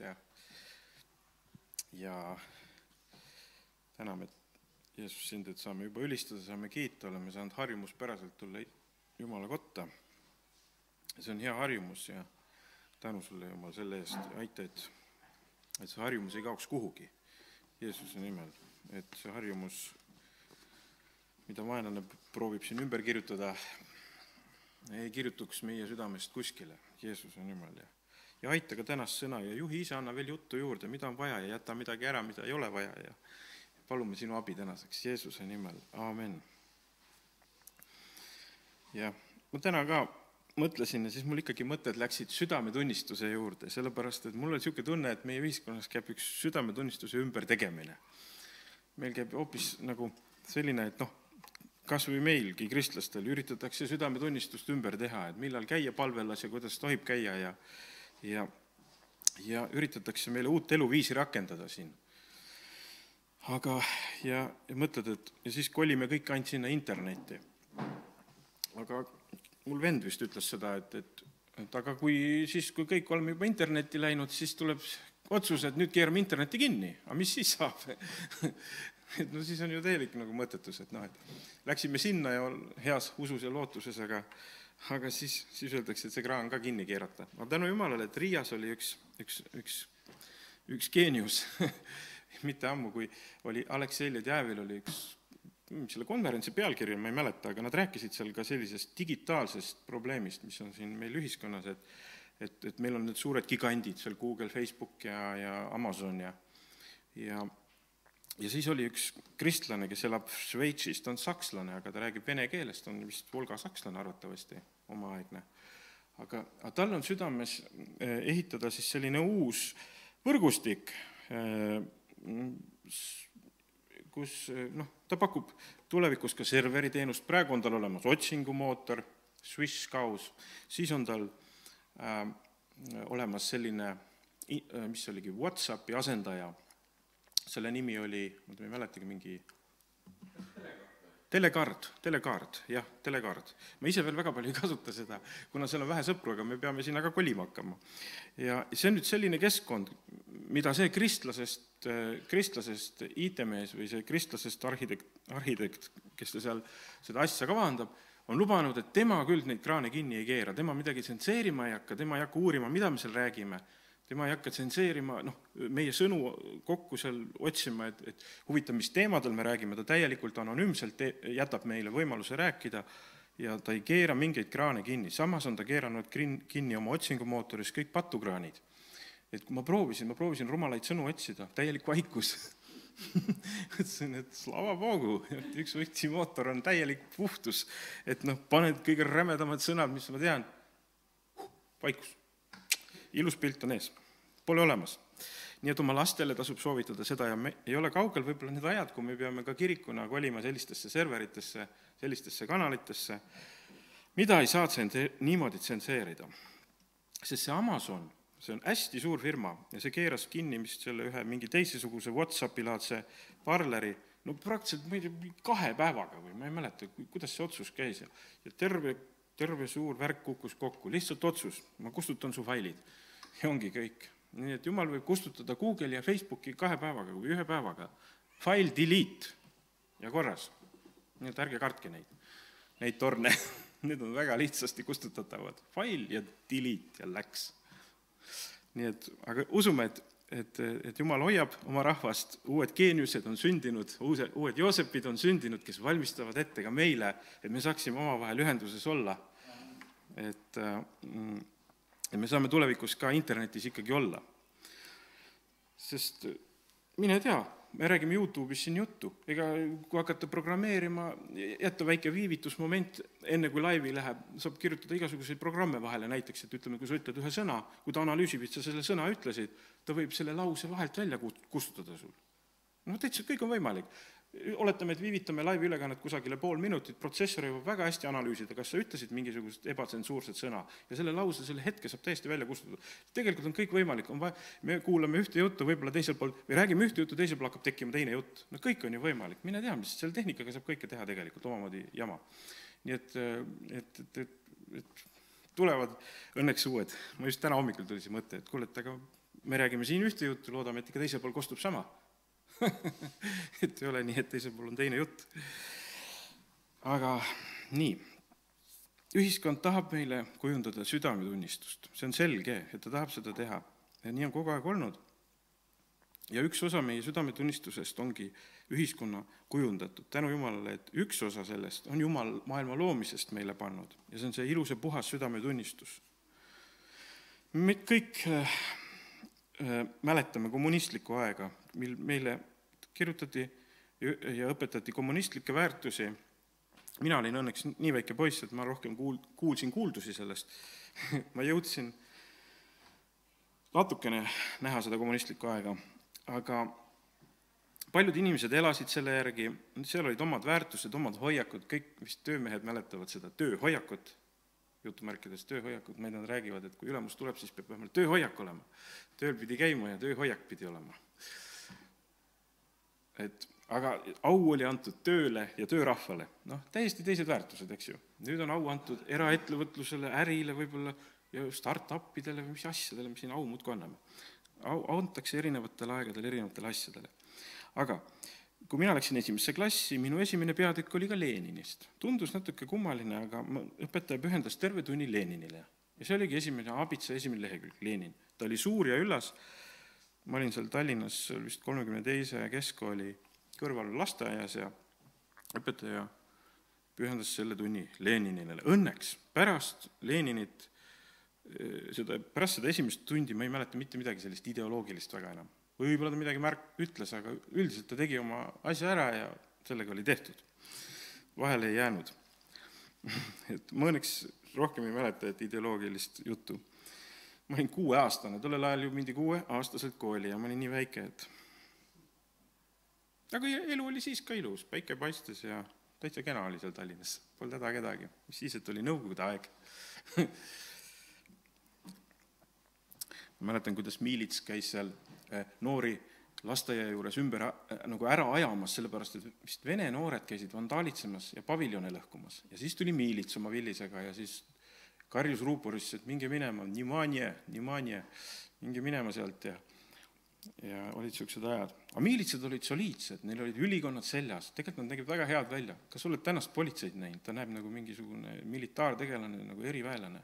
ja, ja täname, Jeesus sind, et saame juba ülistada, saame kiita, oleme saanud harjumuspäraselt tulla Jumala kotta. see on hea harjumus ja tänu sulle, Jumal, selle eest. Aita, et, et see harjumus ei kaoks kuhugi Jeesuse nimel, et see harjumus, mida vaenlane proovib siin ümber kirjutada, ei kirjutuks meie südamest kuskile Jeesuse nimel ja ja aita ka tänast sõna ja juhi ise, anna veel juttu juurde, mida on vaja ja jäta midagi ära, mida ei ole vaja ja palume sinu abi tänaseks Jeesuse nimel, aamen. ja ma täna ka mõtlesin ja siis mul ikkagi mõtted läksid südametunnistuse juurde, sellepärast et mul oli niisugune tunne, et meie ühiskonnas käib üks südametunnistuse ümbertegemine. meil käib hoopis nagu selline, et noh, kas või meilgi, kristlastel, üritatakse südametunnistust ümber teha, et millal käia palvelas ja kuidas tohib käia ja ja, ja üritatakse meile uut eluviisi rakendada siin. aga, ja, ja mõtled, et ja siis kolime kõik ainult sinna internetti. aga mul vend vist ütles seda, et, et, et aga kui siis, kui kõik oleme juba internetti läinud, siis tuleb otsus, et nüüd keerame interneti kinni, aga mis siis saab et no siis on ju täielik nagu mõttetus, et noh, et läksime sinna ja heas usus ja lootuses, aga aga siis, siis öeldakse, et see kraan ka kinni keerata. aga tänu jumalale, et Riias oli üks, üks, üks, üks geenius mitte ammu, kui oli Aleksei Ledjäevil oli üks, selle konverentsi pealkiri ma ei mäleta, aga nad rääkisid seal ka sellisest digitaalsest probleemist, mis on siin meil ühiskonnas, et et, et meil on need suured gigandid seal Google, Facebook ja, ja Amazon ja ja ja siis oli üks kristlane, kes elab Šveitsis, ta on sakslane, aga ta räägib vene keeles, ta on vist volgasakslane arvatavasti, omaaegne. aga, aga tal on südames eh, ehitada siis selline uus võrgustik, eh, kus eh, noh, ta pakub tulevikus ka serveriteenust, praegu on tal olemas otsingumootor, Swiss Cows, siis on tal äh, olemas selline, mis oligi, Whatsappi asendaja selle nimi oli, ma ei mäletagi, mingi telekaart, telekaart, jah, telekaart. ma ise veel väga palju ei kasuta seda, kuna seal on vähe sõpru, aga me peame sinna ka kolima hakkama. ja see on nüüd selline keskkond, mida see kristlasest, kristlasest IT-mees või see kristlasest arhitekt, arhitekt, kes ta seal seda asja kavandab, on lubanud, et tema küll neid kraane kinni ei keera, tema midagi tsenseerima ei hakka, tema ei hakka uurima, mida me seal räägime tema ei hakka tsenseerima, noh, meie sõnu kokku seal otsima, et, et huvitav, mis teemadel me räägime, ta täielikult anonüümselt te-, jätab meile võimaluse rääkida ja ta ei keera mingeid kraane kinni, samas on ta keeranud krin-, kinni oma otsingumootoris kõik patukraanid. et kui ma proovisin, ma proovisin rumalaid sõnu otsida, täielik vaikus. Ütlesin, et slava bogu, et üks võtsimootor on täielik puhtus, et noh, paned kõige rämedamad sõnad, mis ma tean, vaikus. Ilus pilt on ees, pole olemas. nii et oma lastele tasub soovitada seda ja me ei ole kaugel võib-olla need ajad, kui me peame ka kirikuna kolima sellistesse serveritesse, sellistesse kanalitesse, mida ei saa tsense-, niimoodi tsenseerida. sest see Amazon, see on hästi suur firma ja see keeras kinni vist selle ühe mingi teisesuguse Whatsappi-laadse parleri, no praktiliselt, ma ei tea, kahe päevaga või ma ei mäleta, kuidas see otsus käis ja, ja terve terve suur värk kukkus kokku, lihtsalt otsus, ma kustutan su failid. ja ongi kõik. Nii et jumal võib kustutada Google'i ja Facebooki kahe päevaga või ühe päevaga. File delete ja korras. nii et ärge kartke neid, neid torne need on väga lihtsasti kustutatavad. File ja delete ja läks. nii et, aga usume, et et, et Jumal hoiab oma rahvast, uued geeniused on sündinud, uuse, uued Joosepid on sündinud, kes valmistavad ette ka meile, et me saaksime omavahel ühenduses olla et mm, et me saame tulevikus ka internetis ikkagi olla. sest mine tea, me räägime Youtube'is siin juttu, ega kui hakata programmeerima, jätta väike viivitusmoment, enne kui laivi läheb, saab kirjutada igasuguseid programme vahele, näiteks et ütleme, kui sa ütled ühe sõna, kui ta analüüsib, et sa selle sõna ütlesid, ta võib selle lause vahelt välja kustutada sul. no täitsa, kõik on võimalik oletame, et viivitame laiviülekannet kusagile pool minutit, protsessor jõuab väga hästi analüüsida, kas sa ütlesid mingisugust ebatsensuurset sõna ja selle lause selle hetke saab täiesti välja kustutada. tegelikult on kõik võimalik, on vaja, me kuulame ühte juttu, võib-olla teisel pool, või räägime ühte juttu, teisel pool hakkab tekkima teine jutt. no kõik on ju võimalik, mine tea, mis selle tehnikaga saab kõike teha tegelikult, omamoodi jama. nii et, et, et, et, et tulevad õnneks uued, ma just täna hommikul tuli see mõte, et kuule, et aga me räägime siin ühte juttu, loodame, et ikka teisel pool kostub sama et ei ole nii, et teisel pool on teine jutt. aga nii, ühiskond tahab meile kujundada südametunnistust, see on selge, et ta tahab seda teha ja nii on kogu aeg olnud. ja üks osa meie südametunnistusest ongi ühiskonna kujundatud, tänu Jumalale, et üks osa sellest on Jumal maailma loomisest meile pannud ja see on see ilus ja puhas südametunnistus. me kõik äh, äh, mäletame kommunistlikku aega, mil meile kirjutati ja õpetati kommunistlikke väärtusi, mina olin õnneks nii väike poiss, et ma rohkem kuul-, kuulsin kuuldusi sellest ma jõudsin natukene näha seda kommunistlikku aega, aga paljud inimesed elasid selle järgi, seal olid omad väärtused, omad hoiakud, kõik vist töömehed mäletavad seda tööhoiakut, jutumärkides tööhoiakut, meid nad räägivad, et kui ülemus tuleb, siis peab vähemalt tööhoiak olema. tööl pidi käima ja tööhoiak pidi olema. Et aga au oli antud tööle ja töörahvale, noh, täiesti teised väärtused, eks ju. nüüd on au antud eraettevõtlusele, ärile võib-olla ja startup-idele või mis asjadele me siin au muudkui anname. au antakse erinevatel aegadel erinevatele asjadele aga kui mina läksin esimesse klassi, minu esimene peatükk oli ka Leninist. tundus natuke kummaline, aga õpetaja pühendas terve tunni Leninile. ja see oligi esimene, abitsa esimene lehekülg, Lenin. ta oli suur ja üllas, ma olin seal Tallinnas vist kolmekümne teise keskkooli kõrval lasteaias ja õpetaja pühendas selle tunni Leninile. Õnneks pärast Leninit, eh, seda, pärast seda esimest tundi ma ei mäleta mitte midagi sellist ideoloogilist väga enam võib-olla ta midagi märk-, ütles, aga üldiselt ta tegi oma asja ära ja sellega oli tehtud. vahele ei jäänud. et ma õnneks rohkem ei mäleta, et ideoloogilist juttu. Ma olin kuueaastane, tollel ajal ju mindi kuueaastaselt kooli ja ma olin nii väike, et aga elu oli siis ka ilus, päike paistis ja täitsa kena oli seal Tallinnas, polnud häda kedagi, mis siis, et oli nõukogude aeg ma mäletan, kuidas miilits käis seal Eh, noori lasteaia juures ümber äh, nagu ära ajamas, sellepärast et vist vene noored käisid vandaalitsemas ja paviljone lõhkumas. ja siis tuli miilits oma villisega ja siis karjus ruuporisse, et minge minema, minge minema sealt ja ja olid niisugused ajad. aga miilitsad olid soliidsed, neil olid ülikonnad seljas, tegelikult nad nägid väga head välja. kas oled tänast politseid näinud, ta näeb nagu mingisugune militaartegelane, nagu eriväelane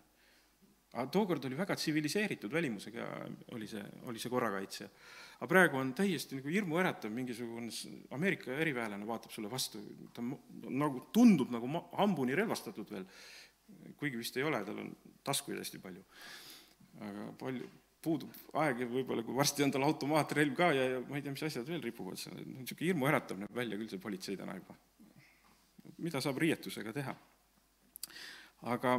aga tookord oli väga tsiviliseeritud välimusega, oli see, oli see korrakaitse. aga praegu on täiesti nagu hirmuäratav, mingisugune Ameerika eriväelane vaatab sulle vastu, ta nagu tundub nagu ma-, hambuni relvastatud veel, kuigi vist ei ole, tal on taskuid hästi palju. aga palju, puudub aeg ja võib-olla kui varsti on tal automaatrelv ka ja, ja ma ei tea, mis asjad veel ripuvad seal, niisugune hirmuäratav näeb välja küll see politsei täna juba. mida saab riietusega teha? aga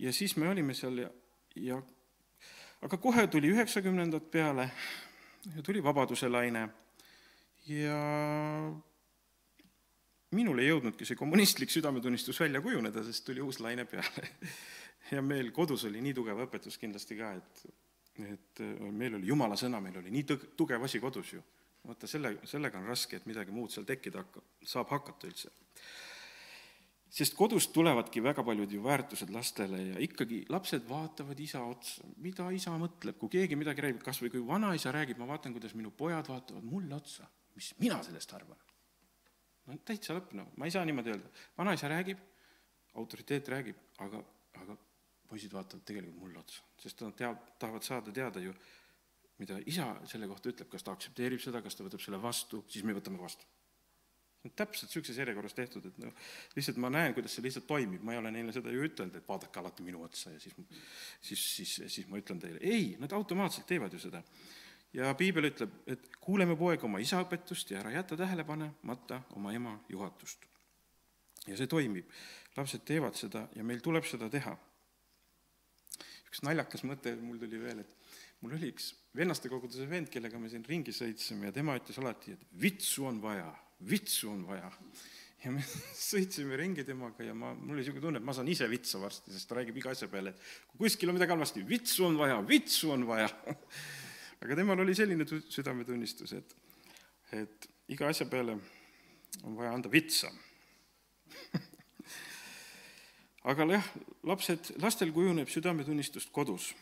ja siis me olime seal ja, ja aga kohe tuli üheksakümnendad peale ja tuli Vabaduse laine ja minul ei jõudnudki see kommunistlik südametunnistus välja kujuneda, sest tuli uus laine peale. ja meil kodus oli nii tugev õpetus kindlasti ka, et, et meil oli jumala sõna, meil oli nii tõg-, tugev asi kodus ju. vaata, selle, sellega on raske, et midagi muud seal tekkida hakkab, saab hakata üldse sest kodust tulevadki väga paljud ju väärtused lastele ja ikkagi lapsed vaatavad isa otsa, mida isa mõtleb, kui keegi midagi räägib, kas või kui vanaisa räägib, ma vaatan, kuidas minu pojad vaatavad mulle otsa, mis mina sellest arvan. No täitsa lõpp, no ma ei saa niimoodi öelda, vanaisa räägib, autoriteet räägib, aga, aga poisid vaatavad tegelikult mulle otsa, sest nad teavad, tahavad saada teada ju, mida isa selle kohta ütleb, kas ta aktsepteerib seda, kas ta võtab selle vastu, siis me võtame vastu. On täpselt niisuguses järjekorras tehtud, et noh, lihtsalt ma näen, kuidas see lihtsalt toimib, ma ei ole neile seda ju ütelnud, et vaadake alati minu otsa ja siis, siis, siis, siis ma ütlen teile, ei, nad automaatselt teevad ju seda. Ja piibel ütleb, et kuuleme poeg oma isa õpetust ja ära jäta tähelepanemata oma ema juhatust. ja see toimib, lapsed teevad seda ja meil tuleb seda teha. üks naljakas mõte mul tuli veel, et mul oli üks vennastekoguduse vend, kellega me siin ringi sõitsime ja tema ütles alati, et vitsu on vaja vitsu on vaja. ja me sõitsime ringi temaga ja ma, mul oli niisugune tunne, et ma saan ise vitsa varsti, sest ta räägib iga asja peale, et kui kuskil on midagi halvasti, vitsu on vaja, vitsu on vaja. aga temal oli selline südametunnistus, et, et iga asja peale on vaja anda vitsa aga jah, lapsed, lastel kujuneb südametunnistust kodus.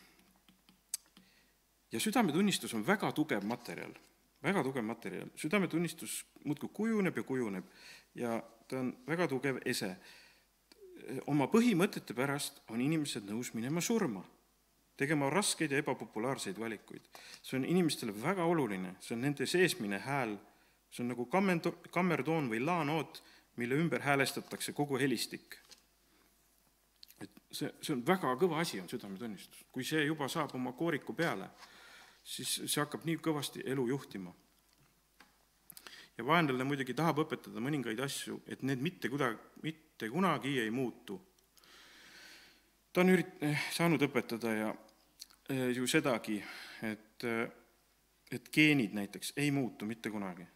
ja südametunnistus on väga tugev materjal, väga tugev materjal, südametunnistus muudkui kujuneb ja kujuneb ja ta on väga tugev ese. oma põhimõtete pärast on inimesed nõus minema surma, tegema raskeid ja ebapopulaarseid valikuid. see on inimestele väga oluline, see on nende seesmine hääl, see on nagu kammendo-, kammertoon või laanoot, mille ümber häälestatakse kogu helistik et see, see on väga kõva asi, on südametunnistus. kui see juba saab oma kooriku peale, siis see hakkab nii kõvasti elu juhtima. ja vaenlane muidugi tahab õpetada mõningaid asju, et need mitte kuidagi, mitte kunagi ei muutu. ta on ürit-, eh, saanud õpetada ja ju sedagi, et, eh, et geenid näiteks ei muutu mitte kunagi.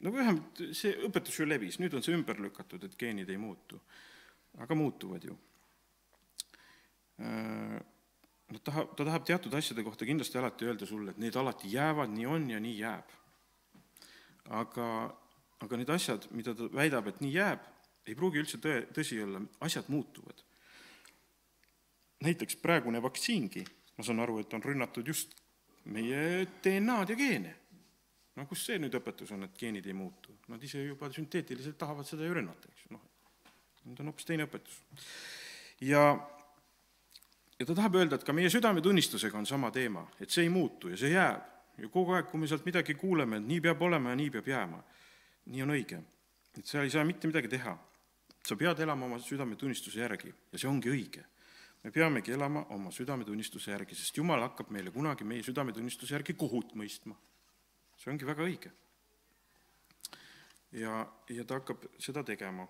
no vähemalt see õpetus ju levis, nüüd on see ümber lükatud, et geenid ei muutu. aga muutuvad ju noh, tahab, ta tahab teatud asjade kohta kindlasti alati öelda sulle, et need alati jäävad, nii on ja nii jääb. aga, aga need asjad, mida ta väidab, et nii jääb, ei pruugi üldse tõe, tõsi olla, asjad muutuvad. näiteks praegune vaktsiingi, ma saan aru, et on rünnatud just meie DNA-d ja geene. no kus see nüüd õpetus on, et geenid ei muutu? Nad ise juba sünteetiliselt tahavad seda ju rünnata, eks ju, noh. nüüd on hoopis teine õpetus. ja ja ta tahab öelda, et ka meie südametunnistusega on sama teema, et see ei muutu ja see jääb. ja kogu aeg, kui me sealt midagi kuuleme, et nii peab olema ja nii peab jääma, nii on õige. et sa ei saa mitte midagi teha. sa pead elama oma südametunnistuse järgi ja see ongi õige. Me peamegi elama oma südametunnistuse järgi, sest Jumal hakkab meile kunagi meie südametunnistuse järgi kohut mõistma. see ongi väga õige. ja, ja ta hakkab seda tegema.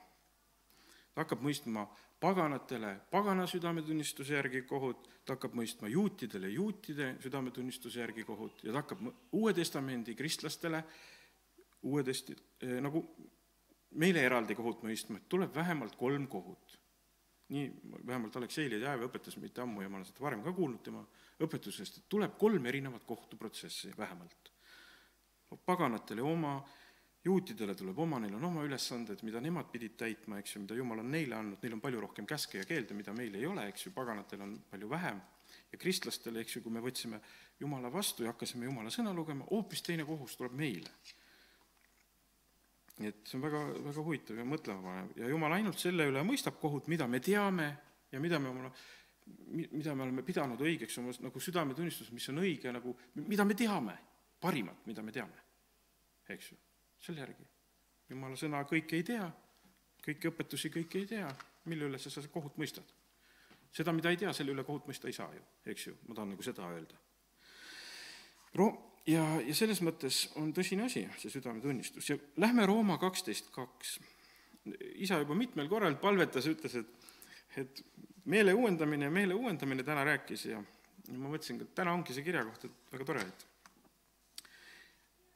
ta hakkab mõistma paganatele pagana südametunnistuse järgi kohut, ta hakkab mõistma juutidele juutide südametunnistuse järgi kohut ja ta hakkab Uue Testamendi kristlastele uue testi-, eh, nagu meile eraldi kohut mõistma, et tuleb vähemalt kolm kohut. Nii vähemalt Aleksei Ledejev õpetas mitte ammu ja ma olen seda varem ka kuulnud tema õpetusest, et tuleb kolm erinevat kohtuprotsessi vähemalt. paganatele oma, juutidele tuleb oma, neil on oma ülesanded, mida nemad pidid täitma, eks ju, mida Jumal on neile andnud, neil on palju rohkem käske ja keelde, mida meil ei ole, eks ju, paganatel on palju vähem, ja kristlastele, eks ju, kui me võtsime Jumala vastu ja hakkasime Jumala sõna lugema, hoopis teine kohus tuleb meile. Nii et see on väga, väga huvitav ja mõtlema panev ja Jumal ainult selle üle mõistab kohut, mida me teame ja mida me oma mida me oleme pidanud õigeks oma nagu südametunnistus, mis on õige nagu, mida me teame, parimat, mida me teame, eks ju selle järgi. jumala sõna kõike ei tea, kõiki õpetusi kõike ei tea, mille üle sa seda kohut mõistad? seda, mida ei tea, selle üle kohut mõista ei saa ju, eks ju, ma tahan nagu seda öelda. Ro-, ja, ja selles mõttes on tõsine asi, see südametunnistus ja lähme Rooma kaksteist kaks. isa juba mitmel korral palvetas, ütles, et et meele uuendamine, meele uuendamine täna rääkis ja ma mõtlesin, et täna ongi see kirja koht, et väga tore, et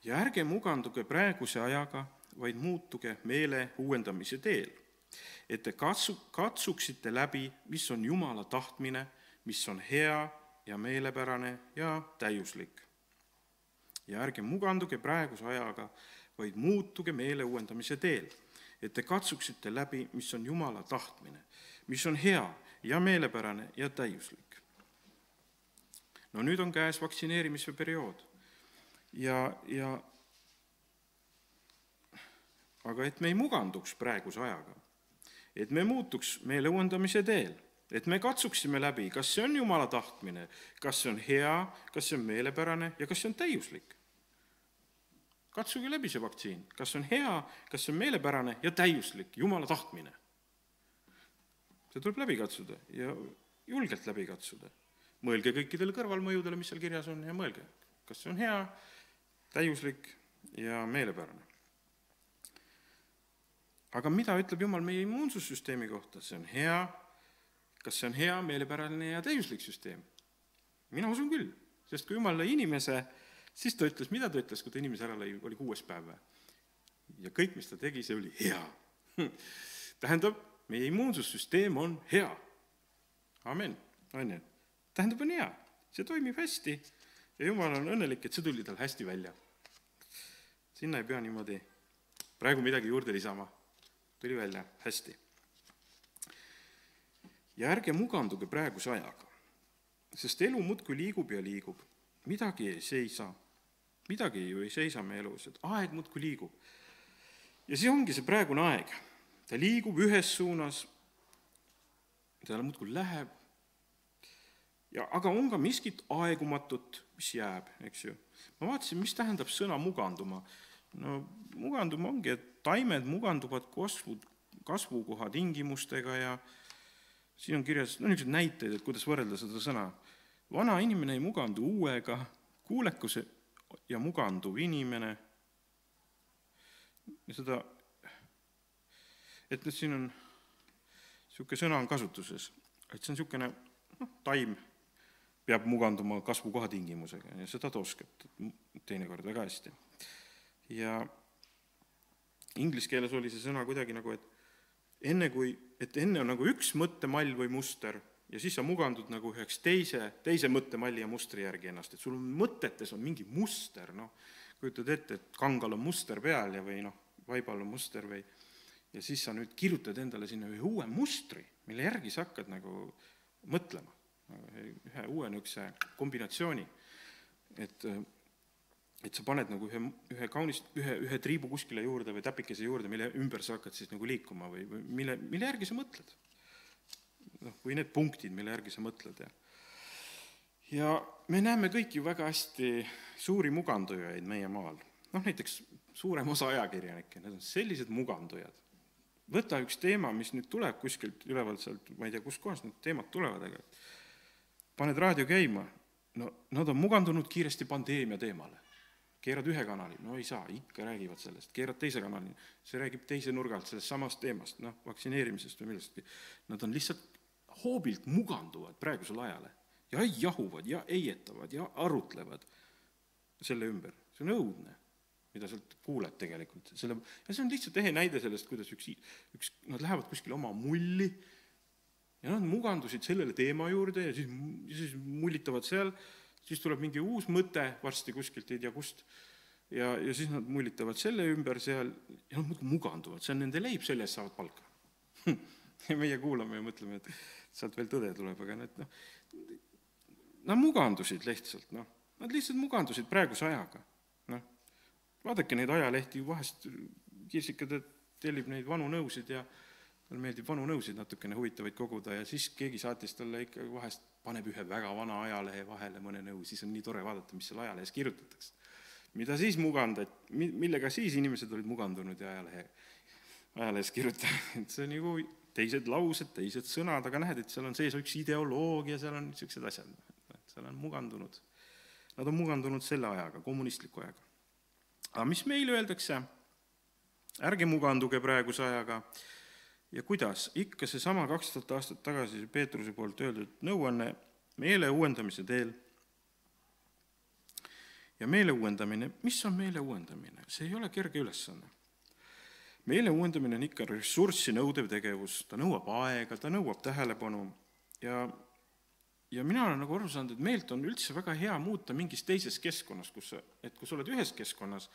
ja ärge muganduge praeguse ajaga, vaid muutuge meele uuendamise teel, et te katsu, katsuksite läbi, mis on Jumala tahtmine, mis on hea ja meelepärane ja täiuslik. Ja ärge muganduge praeguse ajaga, vaid muutuge meele uuendamise teel, et te katsuksite läbi, mis on Jumala tahtmine, mis on hea ja meelepärane ja täiuslik. no nüüd on käes vaktsineerimise periood ja, ja aga et me ei muganduks praeguse ajaga, et me muutuks meele uuendamise teel, et me katsuksime läbi, kas see on Jumala tahtmine, kas see on hea, kas see on meelepärane ja kas see on täiuslik. Katsuge läbi see vaktsiin, kas see on hea, kas see on meelepärane ja täiuslik, Jumala tahtmine. see tuleb läbi katsuda ja julgelt läbi katsuda. mõelge kõikidele kõrvalmõjudele, mis seal kirjas on ja mõelge, kas see on hea, täiuslik ja meelepärane. aga mida ütleb Jumal meie immuunsussüsteemi kohta, see on hea, kas see on hea, meelepärane ja täiuslik süsteem? mina usun küll, sest kui Jumal inimese, siis ta ütles, mida ta ütles, kui ta inimese ära lõi, oli kuues päev või? ja kõik, mis ta tegi, see oli hea. tähendab, meie immuunsussüsteem on hea. amin, on ju. tähendab, on hea, see toimib hästi ja jumal on õnnelik, et see tuli tal hästi välja. sinna ei pea niimoodi praegu midagi juurde lisama. tuli välja hästi. ja ärge muganduge praeguse ajaga, sest elu muudkui liigub ja liigub. midagi ei seisa, midagi ju ei seisa meie elus, et aeg muudkui liigub. ja see ongi see praegune aeg, ta liigub ühes suunas, ta muudkui läheb, ja aga on ka miskit aegumatut, mis jääb, eks ju. ma vaatasin, mis tähendab sõna muganduma. no muganduma ongi, et taimed muganduvad kasvu, kasvukoha tingimustega ja siin on kirjas, no niisuguseid näiteid, et kuidas võrrelda seda sõna. vana inimene ei mugandu uuega, kuulekus ja muganduv inimene, seda, et nüüd siin on, niisugune sõna on kasutuses, et see on niisugune noh, taim peab muganduma kasvukoha tingimusega ja seda ta oskab teinekord väga hästi. ja inglise keeles oli see sõna kuidagi nagu, et enne kui, et enne on nagu üks mõttemall või muster ja siis sa mugandud nagu üheks teise, teise mõttemalli ja mustri järgi ennast, et sul on mõtetes on mingi muster, noh, kujutad ette, et kangal on muster peal ja või noh, vaibal on muster või ja siis sa nüüd kirjutad endale sinna ühe uue mustri, mille järgi sa hakkad nagu mõtlema, ühe uue niisuguse kombinatsiooni, et et sa paned nagu ühe, ühe kaunist, ühe, ühe triibu kuskile juurde või täpikese juurde, mille ümber sa hakkad siis nagu liikuma või, või mille, mille järgi sa mõtled. Noh, või need punktid, mille järgi sa mõtled ja ja me näeme kõik ju väga hästi suuri mugandujaid meie maal. noh, näiteks suurem osa ajakirjanikke, need on sellised mugandujad. võta üks teema, mis nüüd tuleb kuskilt ülevalt sealt, ma ei tea, kuskohast need teemad tulevad, aga paned raadio käima, no nad on mugandunud kiiresti pandeemia teemale keerad ühe kanali, no ei saa, ikka räägivad sellest, keerad teise kanali, see räägib teise nurga alt sellest samast teemast, noh, vaktsineerimisest või millestki. Nad on lihtsalt hoobilt muganduvad praegusele ajale ja jahuvad ja heietavad ja arutlevad selle ümber, see on õudne, mida sealt kuuled tegelikult, selle, ja see on lihtsalt ehe näide sellest, kuidas üks, üks, nad lähevad kuskile oma mulli ja nad mugandusid sellele teema juurde ja siis, siis mullitavad seal. Siis tuleb mingi uus mõte varsti kuskilt, ei tea kust, ja, ja siis nad mullitavad selle ümber seal ja nad muudkui muganduvad, see on nende leib, selle eest saavad palka. Ja meie kuulame ja mõtleme, et sealt veel tõde tuleb, aga need noh, nad mugandusid lihtsalt, noh, nad lihtsalt mugandusid praeguse ajaga, noh. vaadake neid ajalehti, vahest Kirsika tellib neid vanu nõusid ja talle meeldib vanu nõusid natukene huvitavaid koguda ja siis keegi saatis talle ikka vahest paneb ühe väga vana ajalehe vahele mõne nõu, siis on nii tore vaadata, mis seal ajalehes kirjutatakse. mida siis mugandati, millega siis inimesed olid mugandunud ja ajalehe, ajalehes kirjutanud, see on nagu teised laused, teised sõnad, aga näed, et seal on sees üks ideoloogia, seal on niisugused asjad, et seal on mugandunud, nad on mugandunud selle ajaga, kommunistliku ajaga. aga mis meile öeldakse, ärge muganduge praeguse ajaga, ja kuidas, ikka seesama kaks tuhat aastat tagasi Peetruse poolt öeldud nõuanne meele uuendamise teel. ja meele uuendamine, mis on meele uuendamine, see ei ole kerge ülesanne. Meele uuendamine on ikka ressurssi nõudev tegevus, ta nõuab aega, ta nõuab tähelepanu ja ja mina olen nagu aru saanud, et meelt on üldse väga hea muuta mingis teises keskkonnas, kus sa, et kui sa oled ühes keskkonnas,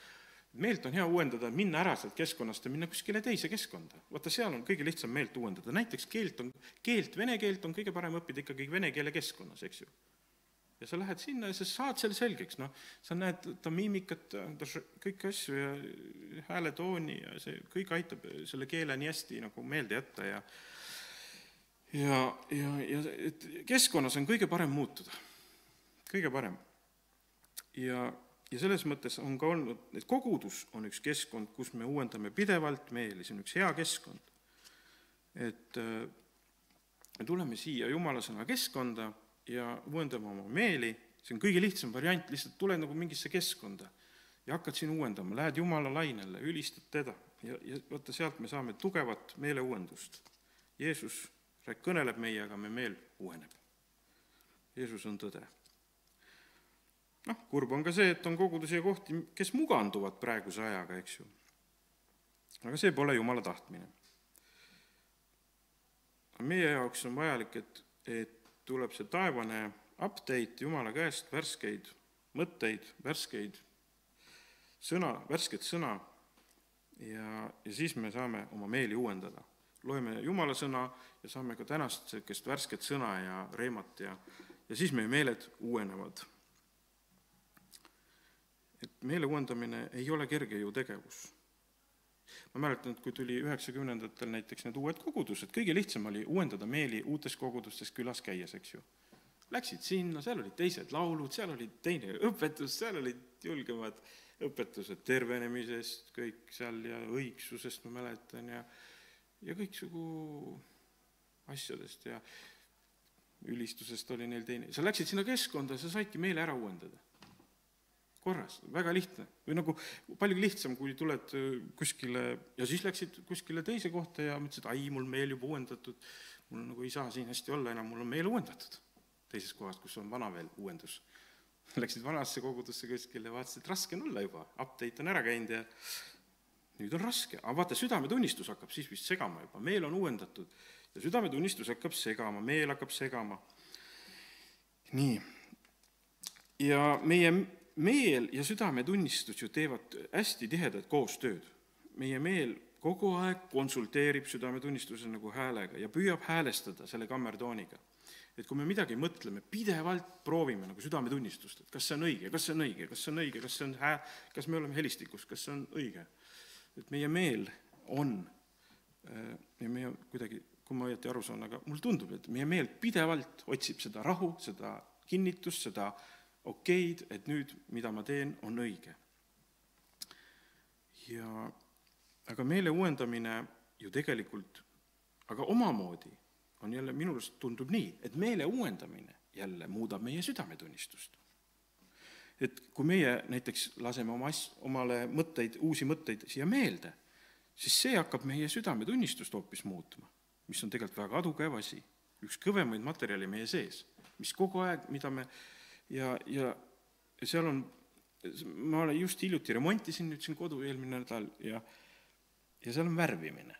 meelt on hea uuendada, minna ära sealt keskkonnast ja minna kuskile teise keskkonda. vaata, seal on kõige lihtsam meelt uuendada, näiteks keelt on, keelt, vene keelt on kõige parem õppida ikkagi vene keele keskkonnas, eks ju. Ja sa lähed sinna ja sa saad selle selgeks, noh, sa näed ta miimikat, kõiki asju ja hääletooni ja see kõik aitab selle keele nii hästi nagu meelde jätta ja ja, ja, ja et keskkonnas on kõige parem muutuda, kõige parem. ja ja selles mõttes on ka olnud, et kogudus on üks keskkond, kus me uuendame pidevalt meeli, see on üks hea keskkond. et äh, me tuleme siia Jumala sõna keskkonda ja uuendame oma meeli, see on kõige lihtsam variant, lihtsalt tule nagu mingisse keskkonda ja hakkad siin uuendama, lähed Jumala lainele, ülistad teda ja, ja vaata, sealt me saame tugevat meeleuuendust. Jeesus kõneleb meiega, me meel uueneb. Jeesus on tõde noh, kurb on ka see, et on kogudusi ja kohti, kes muganduvad praeguse ajaga, eks ju. aga see pole Jumala tahtmine. meie jaoks on vajalik, et, et tuleb see taevane update Jumala käest, värskeid mõtteid, värskeid sõna, värsket sõna ja, ja siis me saame oma meeli uuendada. loeme Jumala sõna ja saame ka tänast niisugust värsket sõna ja reemat ja, ja siis meie meeled uuenevad meele uuendamine ei ole kerge ju tegevus. Ma mäletan, et kui tuli üheksakümnendatel näiteks need uued kogudused, kõige lihtsam oli uuendada meeli uutes kogudustes külas käies, eks ju. Läksid sinna, seal olid teised laulud, seal oli teine õpetus, seal olid julgemad õpetused tervenemisest, kõik seal ja õigsusest ma mäletan ja ja kõiksugu asjadest ja ülistusest oli neil teine, sa läksid sinna keskkonda, sa saidki meele ära uuendada. Korras, väga lihtne või nagu palju lihtsam, kui tuled äh, kuskile ja siis läksid kuskile teise kohta ja mõtlesid, ai, mul meel juba uuendatud, mul nagu ei saa siin hästi olla enam, mul on meel uuendatud. teises kohas, kus on vana veel uuendus. Läksid vanasse kogudusse kuskile, vaatasid, et raske on olla juba, update on ära käinud ja nüüd on raske, aga vaata, südametunnistus hakkab siis vist segama juba, meel on uuendatud ja südametunnistus hakkab segama, meel hakkab segama. nii. ja meie meel ja südametunnistus ju teevad hästi tihedat koostööd. meie meel kogu aeg konsulteerib südametunnistuse nagu häälega ja püüab häälestada selle kammertooniga. et kui me midagi mõtleme, pidevalt proovime nagu südametunnistust, et kas see on õige, kas see on õige, kas see on õige, kas see on hää-, kas me oleme helistikus, kas see on õige. et meie meel on äh, ja meie kuidagi kui ma õieti aru saan, aga mulle tundub, et meie meel pidevalt otsib seda rahu, seda kinnitust, seda okeid, et nüüd, mida ma teen, on õige. ja aga meele uuendamine ju tegelikult, aga omamoodi on jälle, minu arust tundub nii, et meele uuendamine jälle muudab meie südametunnistust. et kui meie näiteks laseme oma as-, omale mõtteid, uusi mõtteid siia meelde, siis see hakkab meie südametunnistust hoopis muutma mis on tegelikult väga adukäev asi, üks kõvemaid materjale meie sees, mis kogu aeg, mida me ja, ja seal on, ma olen just hiljuti remontisin nüüd siin kodu eelmine nädal ja ja seal on värvimine.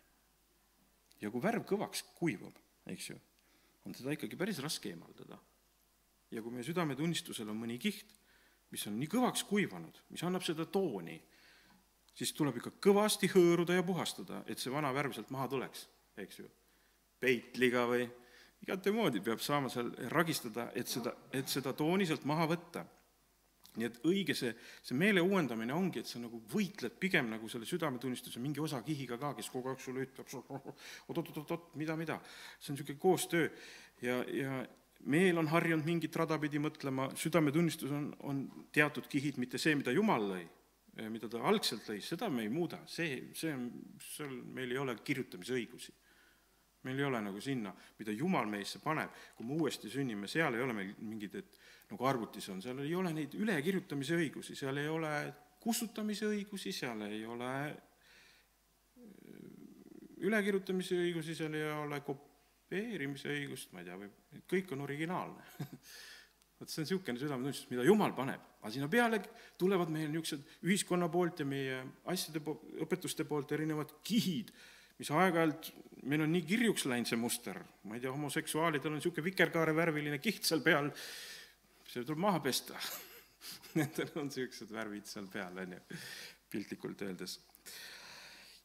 ja kui värv kõvaks kuivab, eks ju, on seda ikkagi päris raske eemaldada. ja kui meie südametunnistusel on mõni kiht, mis on nii kõvaks kuivanud, mis annab seda tooni, siis tuleb ikka kõvasti hõõruda ja puhastada, et see vana värv sealt maha tuleks, eks ju peitliga või igatemoodi peab saama seal ragistada, et seda, et seda tooni sealt maha võtta. nii et õige see, see meele uuendamine ongi, et sa nagu võitled pigem nagu selle südametunnistuse mingi osakihiga ka, kes kogu aeg sulle ütleb oot-oot-oot-oot, mida, mida. see on niisugune koostöö ja, ja meel on harjunud mingit rada pidi mõtlema, südametunnistus on, on teatud kihid, mitte see, mida Jumal lõi, mida ta algselt lõi, seda me ei muuda, see, see on, seal meil ei ole kirjutamise õigusi meil ei ole nagu sinna, mida Jumal meisse paneb, kui me uuesti sünnime, seal ei ole meil mingid, et nagu arvutis on, seal ei ole neid ülekirjutamise õigusi, seal ei ole kustutamise õigusi, seal ei ole äh, ülekirjutamise õigusi, seal ei ole kopeerimise õigust, ma ei tea, või kõik on originaalne. Vot see on niisugune südametunnistus, mida Jumal paneb, aga sinna peale tulevad meil niisugused ühiskonna poolt ja meie asjade po-, õpetuste poolt erinevad kihid, mis aeg-ajalt meil on nii kirjuks läinud see muster, ma ei tea, homoseksuaalidel on niisugune vikerkaarevärviline kiht seal peal, see tuleb maha pesta Nendel on niisugused värvid seal peal, on ju, piltlikult öeldes.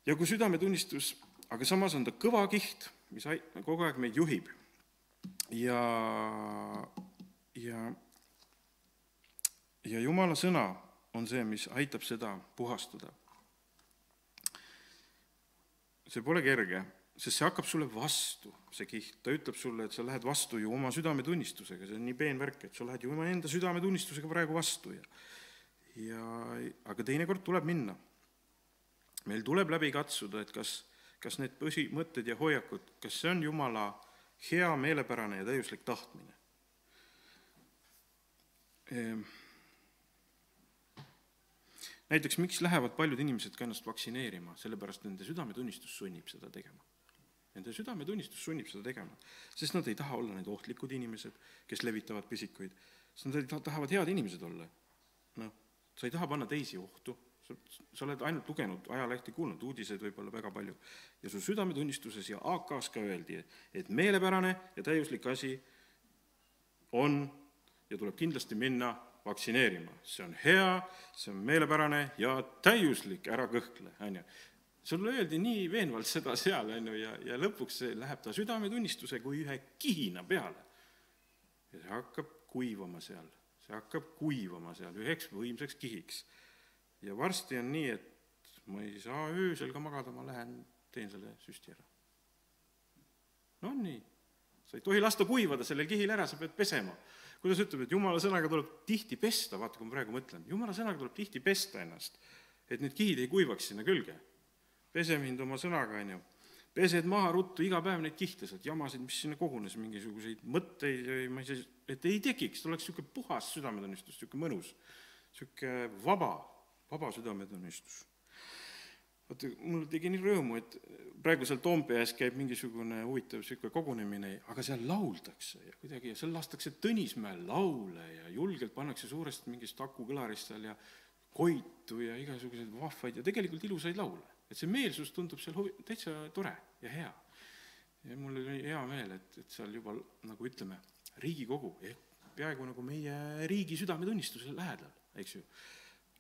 ja kui südametunnistus, aga samas on ta kõva kiht, mis ai-, kogu aeg meid juhib ja, ja ja Jumala sõna on see, mis aitab seda puhastada. See pole kerge sest see hakkab sulle vastu, see kiht, ta ütleb sulle, et sa lähed vastu ju oma südametunnistusega, see on nii peen värk, et sa lähed ju omaenda südametunnistusega praegu vastu ja ja aga teinekord tuleb minna. meil tuleb läbi katsuda, et kas, kas need põhimõtted ja hoiakud, kas see on Jumala hea, meelepärane ja täiuslik tahtmine ehm näiteks miks lähevad paljud inimesed ka ennast vaktsineerima, sellepärast nende südametunnistus sunnib seda tegema. Nende südametunnistus sunnib seda tegema, sest nad ei taha olla need ohtlikud inimesed, kes levitavad pisikuid, sest nad ei tahavad head inimesed olla. noh, sa ei taha panna teisi ohtu, sa, sa oled ainult lugenud ajalehti, kuulnud uudiseid võib-olla väga palju. Ja su südametunnistuses ja AK-s ka öeldi, et meelepärane ja täiuslik asi on ja tuleb kindlasti minna vaktsineerima, see on hea, see on meelepärane ja täiuslik, ära kõhkle, on ju sulle öeldi nii veenvalt seda seal, on ju, ja, ja lõpuks läheb ta südametunnistuse kui ühe kihina peale. ja see hakkab kuivama seal, see hakkab kuivama seal üheks võimsaks kihiks. ja varsti on nii, et ma ei saa öösel ka magada, ma lähen teen selle süsti ära. no nii, sa ei tohi lasta kuivada sellel kihil ära, sa pead pesema. Kuidas ütleb, et jumala sõnaga tuleb tihti pesta, vaata, kui ma praegu mõtlen, jumala sõnaga tuleb tihti pesta ennast, et need kihid ei kuivaks sinna külge. pese mind oma sõnaga, on ju pesed maha ruttu iga päev neid kihte sealt, jamasid, mis sinna kogunes, mingisuguseid mõtteid või ma ei saa, et ei tekiks, oleks niisugune puhas südametunnistus, niisugune mõnus, niisugune vaba, vaba südametunnistus. Vaata, mul tegi nii rõõmu, et praegu seal Toompeas käib mingisugune huvitav niisugune kogunemine, aga seal lauldakse ja kuidagi ja seal lastakse Tõnismäel laule ja julgelt pannakse suurest mingist akukõlarist seal ja koitu ja igasuguseid vahvaid ja tegelikult ilusaid laule et see meelsus tundub seal huvi, täitsa tore ja hea. ja mul oli hea meel, et, et seal juba nagu ütleme, Riigikogu ehk peaaegu nagu meie riigi südametunnistuse lähedal, eks ju.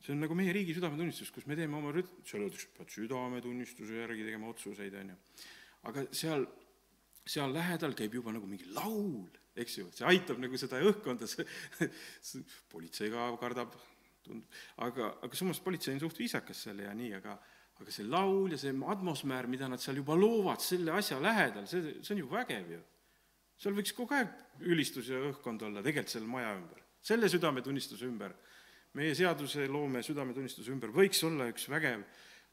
See on nagu meie riigi südametunnistus, kus me teeme oma rüt-, seal öeldakse, pead südametunnistuse järgi tegema otsuseid, on ju. aga seal, seal lähedal käib juba nagu mingi laul, eks ju, see aitab nagu seda õhkkonda, see, politsei ka kardab, tundub, aga, aga samas politsei on suht viisakas seal ja nii, aga aga see laul ja see atmosfäär, mida nad seal juba loovad selle asja lähedal, see, see on ju vägev ju. seal võiks kogu aeg ülistus ja õhkkond olla tegelikult selle maja ümber, selle südametunnistuse ümber. Meie seaduseloome südametunnistuse ümber võiks olla üks vägev,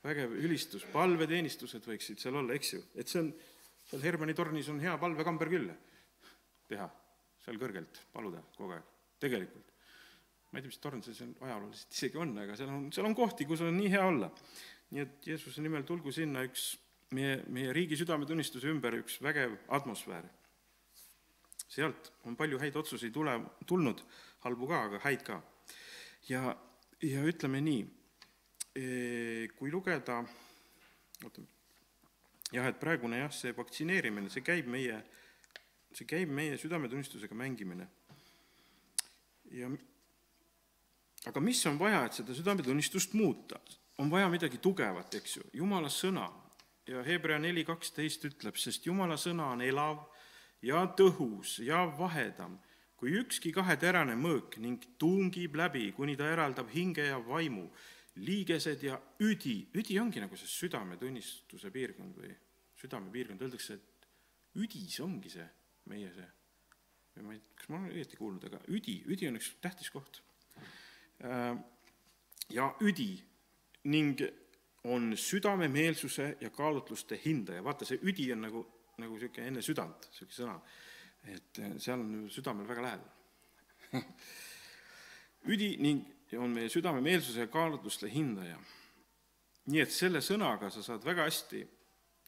vägev ülistus, palveteenistused võiksid seal olla, eks ju, et see on, seal Hermanni tornis on hea palvekamber küll teha, seal kõrgelt paluda kogu aeg, tegelikult ma ei tea, mis torn see seal ajalooliselt isegi on, aga seal on, seal on kohti, kus on nii hea olla nii et Jeesuse nimel tulgu sinna üks meie, meie riigi südametunnistuse ümber üks vägev atmosfäär. sealt on palju häid otsuseid tule, tulnud, halbu ka, aga häid ka. Ja, ja ütleme nii, e, kui lugeda, oota, jah, et praegune jah, see vaktsineerimine, see käib meie, see käib meie südametunnistusega mängimine. ja aga mis on vaja, et seda südametunnistust muuta? on vaja midagi tugevat, eks ju, Jumala sõna ja Hebra neli kaksteist ütleb, sest Jumala sõna on elav ja tõhus ja vahedam kui ükski kaheterane mõõk ning tungib läbi, kuni ta eraldab hinge ja vaimu, liigesed ja üdi, üdi ongi nagu see südametunnistuse piirkond või südamepiirkond, öeldakse, et üdis ongi see meie see, või ma ei, kas ma olen õieti kuulnud, aga üdi, üdi on üks tähtis koht. Äh, ja üdi ning on südamemeelsuse ja kaalutluste hindaja, vaata, see üdi on nagu, nagu niisugune enne südant, niisugune sõna, et eh, seal on südamel väga lähedal üdi ning on meie südamemeelsuse ja kaalutluste hindaja. nii et selle sõnaga sa saad väga hästi,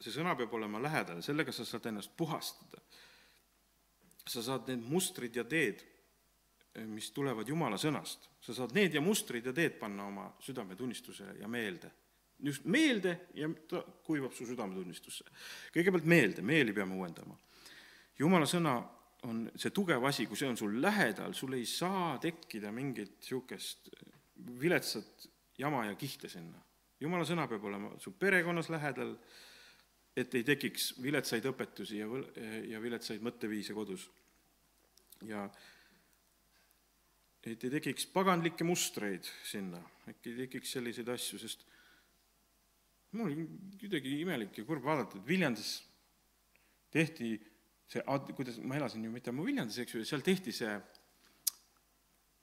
see sõna peab olema lähedal, sellega sa saad ennast puhastada. sa saad need mustrid ja teed Eh, mis tulevad Jumala sõnast. sa saad need ja mustrid ja teed panna oma südametunnistusele ja meelde. just meelde ja ta kuivab su südametunnistusse. kõigepealt meelde, meeli peame uuendama. Jumala sõna on see tugev asi, kui see on sul lähedal, sul ei saa tekkida mingit niisugust viletsat jama ja kihte sinna. Jumala sõna peab olema su perekonnas lähedal, et ei tekiks viletsaid õpetusi ja, ja viletsaid mõtteviise kodus. ja et ei tekiks paganlikke mustreid sinna, äkki ei tekiks selliseid asju, sest mul oli kuidagi imelik ja kurb vaadata, et Viljandis tehti see, kuidas, ma elasin ju mitte ammu Viljandis, eks ju, seal tehti see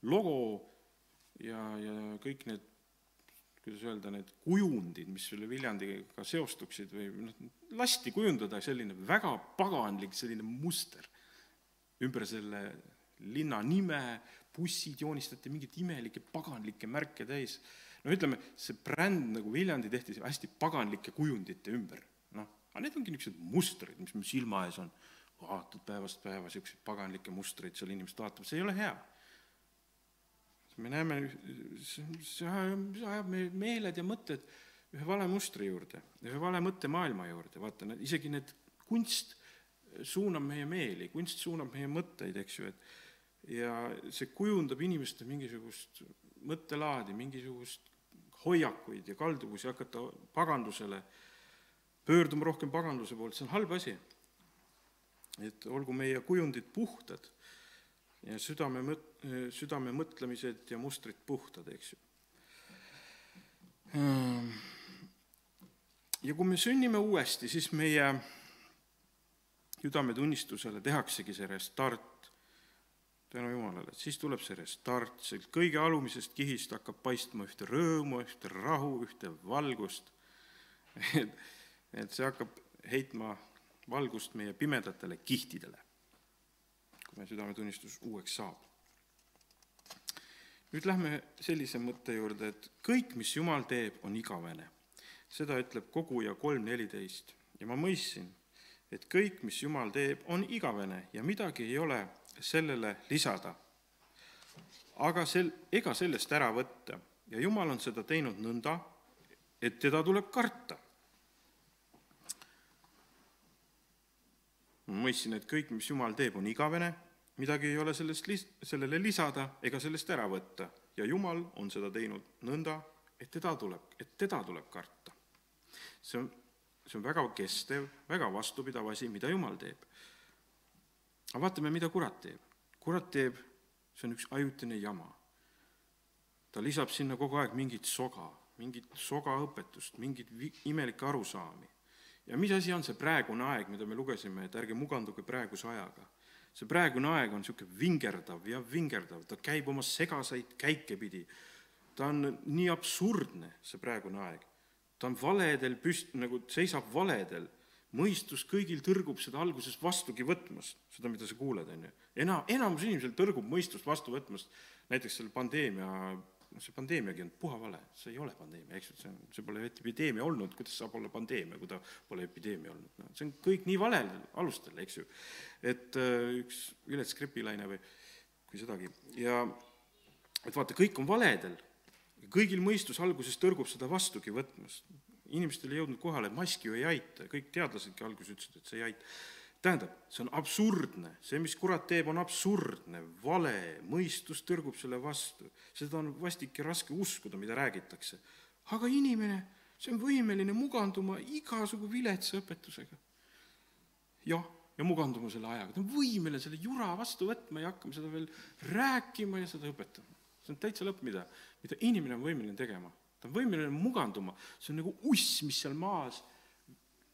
logo ja, ja kõik need, kuidas öelda, need kujundid, mis selle Viljandiga seostuksid või noh, lasti kujundada selline väga paganlik selline muster ümber selle linna nime, bussid joonistati mingeid imelikke paganlikke märke täis. no ütleme, see bränd nagu Viljandi tehti hästi paganlike kujundite ümber, noh, aga need ongi niisugused mustrid, mis meil silma ees on. Vaatad päevast päeva niisuguseid paganlikke mustreid seal inimesed vaatavad, see ei ole hea. me näeme, see ajab, meie meeled ja mõtted ühe vale mustri juurde, ühe vale mõttemaailma juurde, vaata, isegi need kunst suunab meie meeli, kunst suunab meie mõtteid, eks ju, et ja see kujundab inimeste mingisugust mõttelaadi, mingisugust hoiakuid ja kalduvusi hakata pagandusele, pöörduma rohkem paganduse poolt, see on halb asi. Et olgu meie kujundid puhtad ja südame mõt-, südame mõtlemised ja mustrid puhtad, eks ju. ja kui me sünnime uuesti, siis meie südametunnistusele tehaksegi see restart, tänu Jumalale, et siis tuleb see restart, sealt kõige alumisest kihist hakkab paistma ühte rõõmu, ühte rahu, ühte valgust. et, et see hakkab heitma valgust meie pimedatele kihtidele, kui meie südametunnistus uueks saab. nüüd lähme sellise mõtte juurde, et kõik, mis Jumal teeb, on igavene. seda ütleb koguja kolm neliteist ja ma mõistsin, et kõik, mis Jumal teeb, on igavene ja midagi ei ole sellele lisada. aga sel, ega sellest ära võtta ja Jumal on seda teinud nõnda, et teda tuleb karta mõistsin, et kõik, mis Jumal teeb, on igavene, midagi ei ole sellest lis-, sellele lisada ega sellest ära võtta. ja Jumal on seda teinud nõnda, et teda tuleb, et teda tuleb karta. see on, see on väga kestev, väga vastupidav asi, mida Jumal teeb. aga vaatame, mida kurat teeb. kurat teeb, see on üks ajutine jama. ta lisab sinna kogu aeg mingit soga, mingit sogaõpetust, mingeid imelikke arusaami ja mis asi on see praegune aeg, mida me lugesime, et ärge muganduge praeguse ajaga? see praegune aeg on niisugune vingerdav ja vingerdav, ta käib oma segaseid käike pidi. ta on nii absurdne, see praegune aeg. ta on valedel püst-, nagu seisab valedel, mõistus kõigil tõrgub seda alguses vastugi võtmast, seda, mida sa kuuled, on ju. ena-, enamus inimesel tõrgub mõistust vastu võtmast, näiteks selle pandeemia noh, see pandeemiagi on puha vale, see ei ole pandeemia, eks ju, see on, see pole epideemia olnud, kuidas saab olla pandeemia, kui ta pole epideemia olnud, noh, see on kõik nii valel alustel, eks ju. et äh, üks Ület Skripilaine või kui sedagi, ja et vaata, kõik on valedel, kõigil mõistus alguses tõrgub seda vastugi võtmast. inimestel ei jõudnud kohale, mask ju ei aita, kõik teadlasedki alguses ütlesid, et see ei aita tähendab, see on absurdne, see, mis kurat teeb, on absurdne, vale, mõistus tõrgub selle vastu. seda on vastik ja raske uskuda, mida räägitakse. aga inimene, see on võimeline muganduma igasugu viletsa õpetusega. jah, ja muganduma selle ajaga, ta on võimeline selle jura vastu võtma ja hakkama seda veel rääkima ja seda õpetama. see on täitsa lõpp, mida, mida inimene on võimeline tegema. ta on võimeline muganduma, see on nagu uss, mis seal maas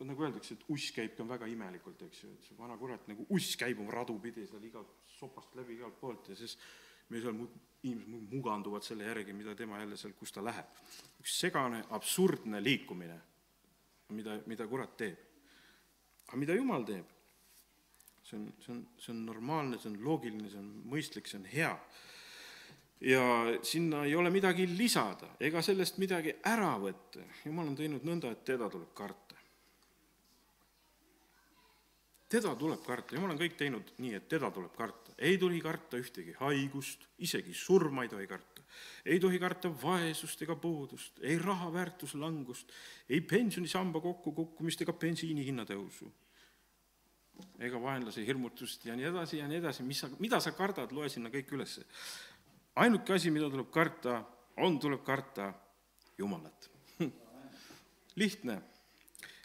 nagu öeldakse, et uss käib ka väga imelikult, eks ju, et see vana kurat nagu uss käib oma radu pidi seal igalt sopast läbi igalt poolt ja siis me seal mu-, inimesed muganduvad selle järgi, mida tema jälle seal, kus ta läheb. üks segane, absurdne liikumine, mida, mida kurat teeb. aga mida Jumal teeb? see on, see on, see on normaalne, see on loogiline, see on mõistlik, see on hea. ja sinna ei ole midagi lisada ega sellest midagi ära võtta. Jumal on teinud nõnda, et teda tuleb karta teda tuleb karta, jumal on kõik teinud nii, et teda tuleb karta. ei tohi karta ühtegi haigust, isegi surma ei tohi karta. ei tohi karta vaesust ega puudust, ei raha väärtuslangust, ei pensionisamba kokkukukkumist ega bensiini hinna tõusu. ega vaenlase hirmutust ja nii edasi ja nii edasi, mis sa, mida sa kardad, loe sinna kõik üles. ainuke asi, mida tuleb karta, on, tuleb karta Jumalat. lihtne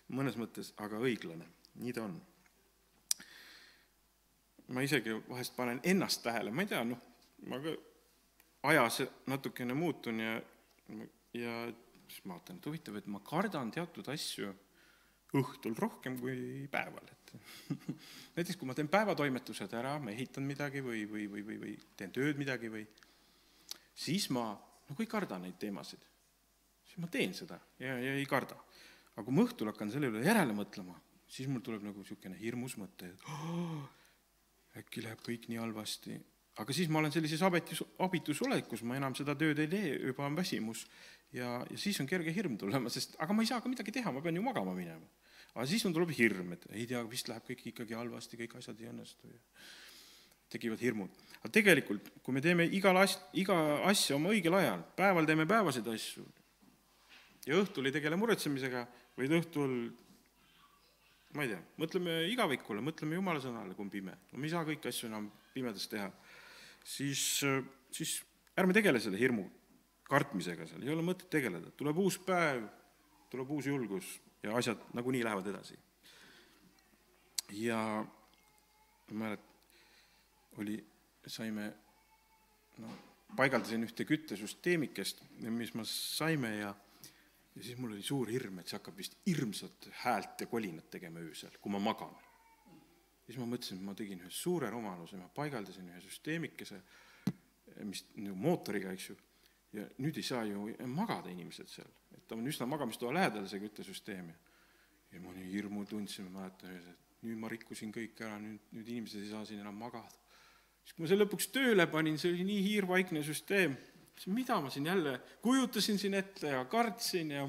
mõnes mõttes, aga õiglane, nii ta on ma isegi vahest panen ennast tähele, ma ei tea, noh, ma ka ajas natukene muutun ja, ja siis ma vaatan, et huvitav, et ma kardan teatud asju õhtul rohkem kui päeval, et näiteks kui ma teen päevatoimetused ära, ma ehitan midagi või, või, või, või, või teen tööd midagi või siis ma nagu ei karda neid teemasid. siis ma teen seda ja, ja ei karda. aga kui ma õhtul hakkan selle üle järele mõtlema, siis mul tuleb nagu niisugune hirmus mõte, et oh, äkki läheb kõik nii halvasti. aga siis ma olen sellises abitus, abitus olekus, ma enam seda tööd ei tee, juba on väsimus ja, ja siis on kerge hirm tulema, sest aga ma ei saa ka midagi teha, ma pean ju magama minema. aga siis mul tuleb hirm, et ei tea, vist läheb kõik ikkagi halvasti, kõik asjad ei õnnestu ja tekivad hirmud. aga tegelikult, kui me teeme igal as-, iga asja oma õigel ajal, päeval teeme päevaseid asju ja õhtul ei tegele muretsemisega, vaid õhtul ma ei tea, mõtleme igavikule, mõtleme Jumala sõnale, kui on pime, no me ei saa kõiki asju enam pimedas teha, siis, siis ärme tegele selle hirmu kartmisega seal, ei ole mõtet tegeleda, tuleb uus päev, tuleb uus julgus ja asjad nagunii lähevad edasi. ja ma mäletan, oli, saime, no paigaldasin ühte küttesüsteemikest, mis me saime ja ja siis mul oli suur hirm, et see hakkab vist hirmsat häält ja kolinat tegema öösel, kui ma magan. siis ma mõtlesin, et ma tegin ühe suure rumaluse, ma paigaldasin ühe süsteemikese, mis nagu mootoriga, eks ju, ja nüüd ei saa ju magada inimesed seal, et ta on üsna magamistoa lähedal, see küttesüsteem ja ja ma nii hirmu tundsin, ma mäletan, et nüüd ma rikkusin kõik ära, nüüd, nüüd inimesed ei saa siin enam magada. siis kui ma selle lõpuks tööle panin, see oli nii hiirvaikne süsteem, mida ma siin jälle kujutasin siin ette ja kartsin ja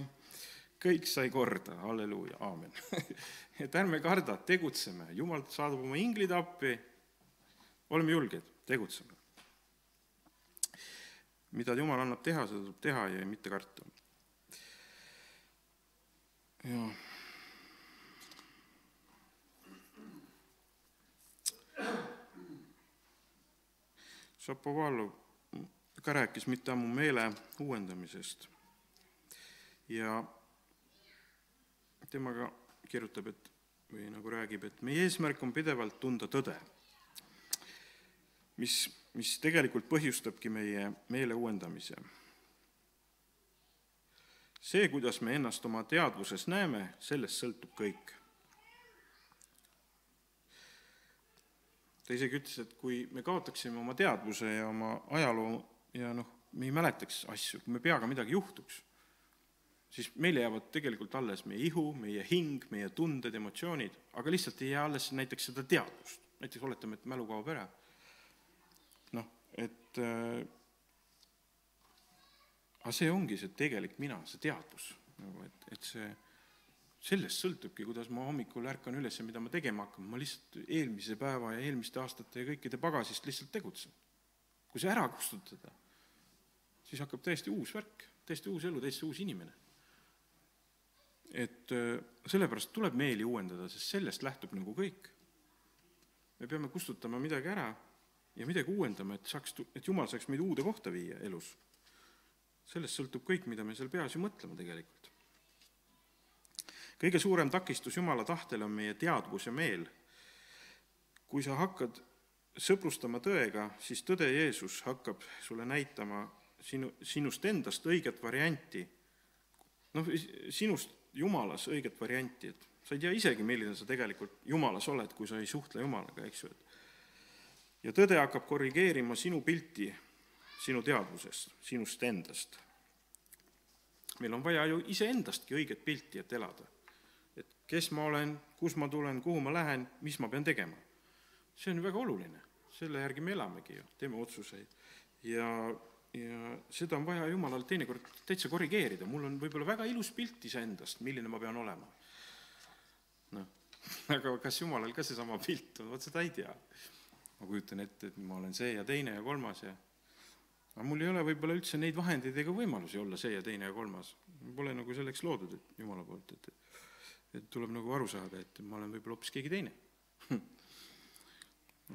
kõik sai korda, halleluuja, aamen. Et ärme karda, tegutseme, jumal saadab oma inglid appi, oleme julged, tegutseme. mida jumal annab teha, seda tuleb teha ja mitte karta. ja Šapovalov ka rääkis mitte ammu meele uuendamisest ja temaga kirjutab, et või nagu räägib, et meie eesmärk on pidevalt tunda tõde, mis, mis tegelikult põhjustabki meie meele uuendamise. see, kuidas me ennast oma teadvuses näeme, sellest sõltub kõik ta isegi ütles, et kui me kaotaksime oma teadvuse ja oma ajaloo ja noh, me ei mäletaks asju, kui me peaga midagi juhtuks, siis meile jäävad tegelikult alles meie ihu, meie hing, meie tunded, emotsioonid, aga lihtsalt ei jää alles näiteks seda teadvust. näiteks oletame, et mälu kaob ära. noh, et äh, aga see ongi see tegelik mina, see teadvus, nagu et, et see sellest sõltubki, kuidas ma hommikul ärkan üles ja mida ma tegema hakkan, ma lihtsalt eelmise päeva ja eelmiste aastate ja kõikide pagasist lihtsalt tegutsen. kui see ära kustutada, siis hakkab täiesti uus värk, täiesti uus elu, täiesti uus inimene. et äh, sellepärast tuleb meeli uuendada, sest sellest lähtub nagu kõik. me peame kustutama midagi ära ja midagi uuendama, et saaks, et Jumal saaks meid uude kohta viia elus. sellest sõltub kõik, mida me seal peas ju mõtleme tegelikult kõige suurem takistus Jumala tahtele on meie teadvus ja meel. kui sa hakkad sõprustama tõega, siis tõde Jeesus hakkab sulle näitama sinu, sinust endast õiget varianti, noh, sinust Jumalas õiget varianti, et sa ei tea isegi, milline sa tegelikult Jumalas oled, kui sa ei suhtle Jumalaga, eks ju, et ja tõde hakkab korrigeerima sinu pilti sinu teadvusest, sinust endast. meil on vaja ju iseendastki õiget pilti, et elada kes ma olen, kust ma tulen, kuhu ma lähen, mis ma pean tegema. see on ju väga oluline, selle järgi me elamegi ju, teeme otsuseid. ja, ja seda on vaja Jumalal teinekord täitsa korrigeerida, mul on võib-olla väga ilus pilt iseendast, milline ma pean olema. noh, aga kas Jumalal ka seesama pilt on, vot seda ei tea. ma kujutan ette, et ma olen see ja teine ja kolmas ja aga mul ei ole võib-olla üldse neid vahendeid ega võimalusi olla see ja teine ja kolmas. Pole nagu selleks loodud, et Jumala poolt, et et tuleb nagu aru saada, et ma olen võib-olla hoopis keegi teine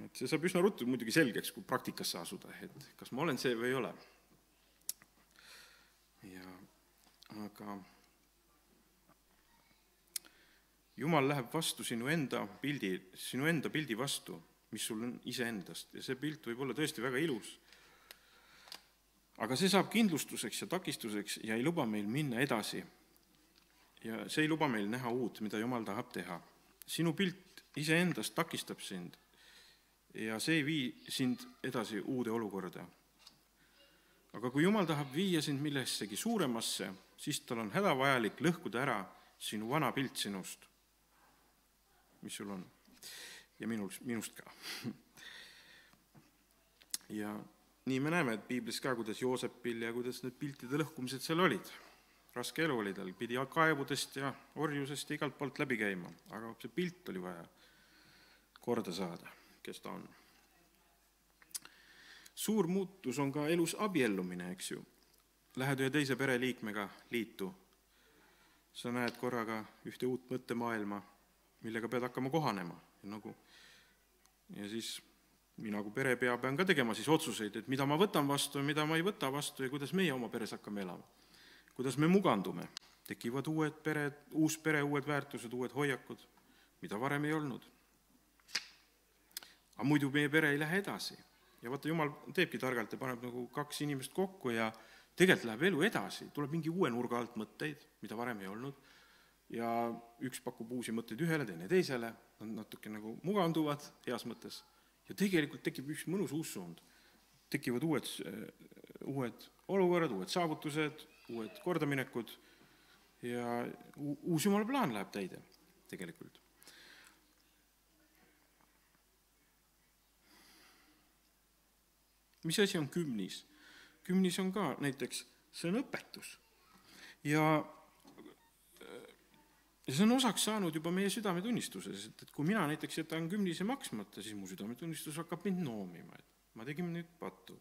et see saab üsna ruttu muidugi selgeks, kui praktikasse asuda, et kas ma olen see või ei ole. ja aga jumal läheb vastu sinu enda pildi, sinu enda pildi vastu, mis sul on iseendast ja see pilt võib olla tõesti väga ilus. aga see saab kindlustuseks ja takistuseks ja ei luba meil minna edasi ja see ei luba meil näha uut, mida Jumal tahab teha. sinu pilt iseendast takistab sind ja see ei vii sind edasi uude olukorda. aga kui Jumal tahab viia sind millessegi suuremasse, siis tal on hädavajalik lõhkuda ära sinu vana pilt sinust, mis sul on, ja minul, minust ka. Ja nii me näeme, et piiblis ka, kuidas Joosepil ja kuidas need piltide lõhkumised seal olid. Raske elu oli tal, pidi kaevudest ja orjusest ja igalt poolt läbi käima, aga see pilt oli vaja korda saada, kes ta on. suur muutus on ka elus abiellumine, eks ju. Lähed ühe teise pereliikmega liitu, sa näed korraga ühte uut mõttemaailma, millega pead hakkama kohanema nagu ja siis mina kui perepea pean ka tegema siis otsuseid, et mida ma võtan vastu ja mida ma ei võta vastu ja kuidas meie oma peres hakkame elama kuidas me mugandume, tekivad uued pered, uus pere, uued väärtused, uued hoiakud, mida varem ei olnud. Aga muidu meie pere ei lähe edasi. ja vaata, Jumal teebki targalt ja paneb nagu kaks inimest kokku ja tegelikult läheb elu edasi, tuleb mingi uue nurga alt mõtteid, mida varem ei olnud, ja üks pakub uusi mõtteid ühele, teine teisele, nad natuke nagu muganduvad heas mõttes, ja tegelikult tekib üks mõnus uus suund. tekivad uued, uued olukorrad, uued saavutused, uued kordaminekud ja uus jumala plaan läheb täide tegelikult. Mis asi on kümnis? kümnis on ka näiteks, see on õpetus. ja, ja see on osaks saanud juba meie südametunnistuses, et, et kui mina näiteks jätan kümnise maksmata, siis mu südametunnistus hakkab mind noomima, et ma tegin nüüd pattu.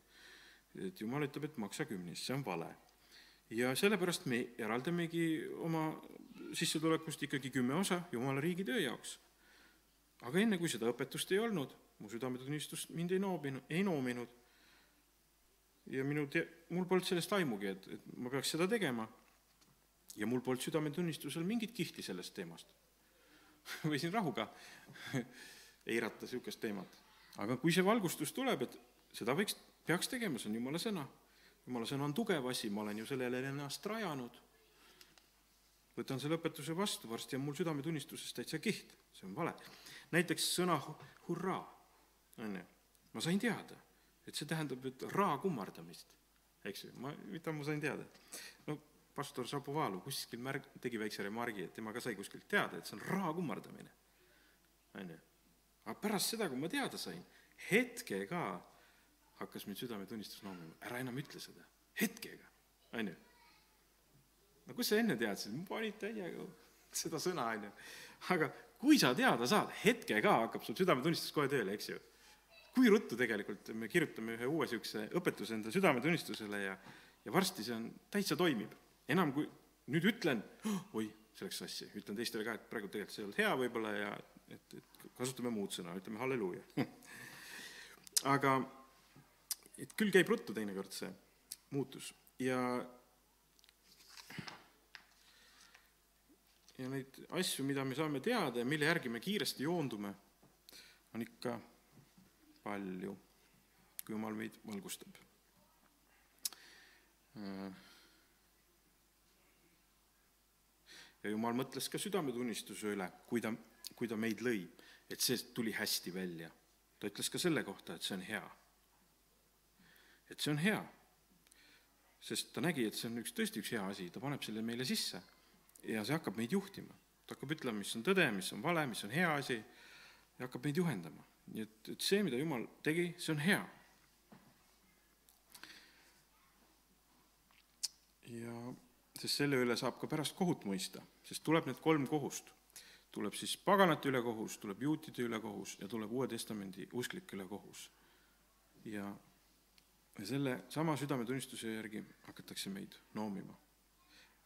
et jumal ütleb, et maksa kümnis, see on vale. ja sellepärast me eraldamegi oma sissetulekust ikkagi kümme osa Jumala riigi töö jaoks. aga enne, kui seda õpetust ei olnud, mu südametunnistus mind ei noobinud, ei noominud ja minu te-, mul polnud sellest aimugi, et, et ma peaks seda tegema. ja mul polnud südametunnistusel mingit kihti sellest teemast võisin rahuga eirata niisugust teemat. aga kui see valgustus tuleb, et seda võiks, peaks tegema, see on jumala sõna. jumala sõna on tugev asi, ma olen ju sellele ennast rajanud. võtan selle õpetuse vastu, varsti on mul südametunnistuses täitsa kiht, see on vale. näiteks sõna hurraa, on ju, ma sain teada et see tähendab, et raa kummardamist, eks ju, ma, mida ma sain teada? no pastor Šapovalov kuskil märg-, tegi väikse remargi, et tema ka sai kuskilt teada, et see on raa kummardamine, on ju. aga pärast seda, kui ma teada sain, hetkega hakkas mind südametunnistus noomima, ära enam ütle seda, hetkega, on ju. no kus sa enne teadsid, panid täiega seda sõna, on ju. aga kui sa teada saad, hetkega hakkab sul südametunnistus kohe tööle, eks ju kui ruttu tegelikult me kirjutame ühe uue niisuguse õpetuse enda südametunnistusele ja ja varsti see on, täitsa toimib. enam kui nüüd ütlen, oi, see läks sassi, ütlen teistele ka, et praegu tegelikult see ei olnud hea võib-olla ja et, et kasutame muud sõna, ütleme halleluuja. Aga et küll käib ruttu teinekord see muutus. Ja ja neid asju, mida me saame teada ja mille järgi me kiiresti joondume, on ikka palju, kui Jumal meid valgustab. ja Jumal mõtles ka südametunnistuse üle, kui ta, kui ta meid lõi, et see tuli hästi välja. ta ütles ka selle kohta, et see on hea. et see on hea. sest ta nägi, et see on üks, tõesti üks hea asi, ta paneb selle meile sisse ja see hakkab meid juhtima. ta hakkab ütlema, mis on tõde, mis on vale, mis on hea asi ja hakkab meid juhendama nii et, et see, mida Jumal tegi, see on hea. ja sest selle üle saab ka pärast kohut mõista, sest tuleb need kolm kohust. tuleb siis paganate üle kohus, tuleb juutide üle kohus ja tuleb Uue Testamendi usklike üle kohus. ja, ja selle sama südametunnistuse järgi hakatakse meid noomima